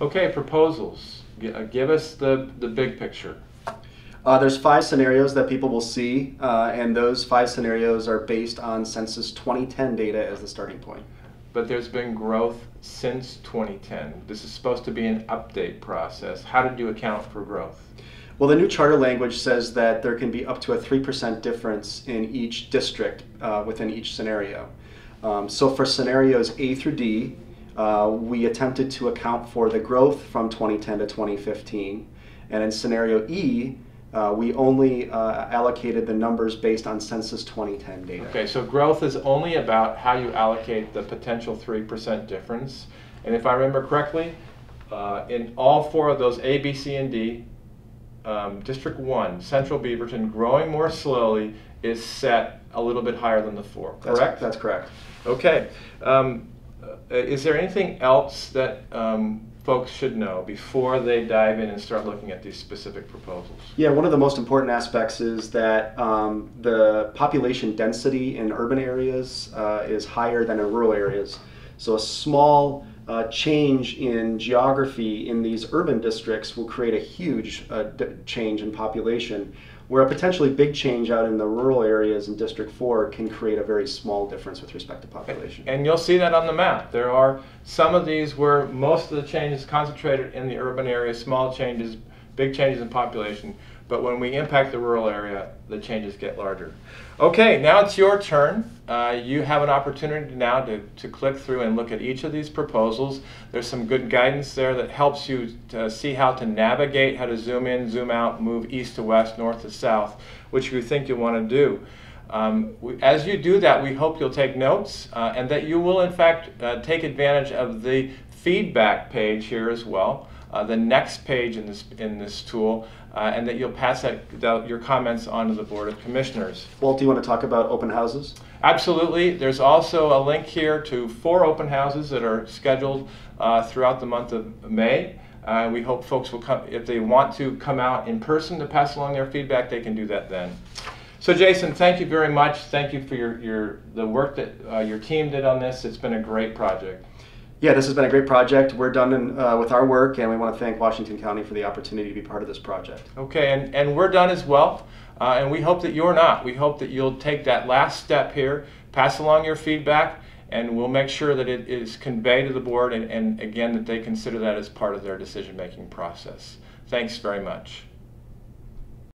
Okay, proposals. G- uh, give us the, the big picture. Uh, there's five scenarios that people will see, uh, and those five scenarios are based on Census 2010 data as the starting point. But there's been growth since 2010. This is supposed to be an update process. How did you account for growth? Well, the new charter language says that there can be up to a 3% difference in each district uh, within each scenario. Um, so for scenarios A through D, uh, we attempted to account for the growth from 2010 to 2015. And in scenario E, uh, we only uh, allocated the numbers based on Census 2010 data. Okay, so growth is only about how you allocate the potential 3% difference. And if I remember correctly, uh, in all four of those A, B, C, and D, um, District 1, Central Beaverton, growing more slowly, is set a little bit higher than the four, correct? That's correct. Okay. Um, is there anything else that um, folks should know before they dive in and start looking at these specific proposals? Yeah, one of the most important aspects is that um, the population density in urban areas uh, is higher than in rural areas. So a small uh, change in geography in these urban districts will create a huge uh, change in population, where a potentially big change out in the rural areas in District 4 can create a very small difference with respect to population. And you'll see that on the map. There are some of these where most of the change is concentrated in the urban area, small changes, big changes in population. But when we impact the rural area, the changes get larger. Okay, now it's your turn. Uh, you have an opportunity now to, to click through and look at each of these proposals. There's some good guidance there that helps you to see how to navigate, how to zoom in, zoom out, move east to west, north to south, which you think you want to do. Um, we, as you do that, we hope you'll take notes uh, and that you will, in fact, uh, take advantage of the feedback page here as well, uh, the next page in this, in this tool, uh, and that you'll pass that, that, your comments on to the Board of Commissioners. Walt, do you want to talk about open houses? Absolutely. There's also a link here to four open houses that are scheduled uh, throughout the month of May. Uh, we hope folks will come, if they want to come out in person to pass along their feedback, they can do that then. So Jason, thank you very much. Thank you for your, your the work that uh, your team did on this. It's been a great project. Yeah, this has been a great project. We're done in, uh, with our work, and we want to thank Washington County for the opportunity to be part of this project. Okay, and, and we're done as well. Uh, and we hope that you're not. We hope that you'll take that last step here, pass along your feedback, and we'll make sure that it is conveyed to the board and, and again that they consider that as part of their decision making process. Thanks very much.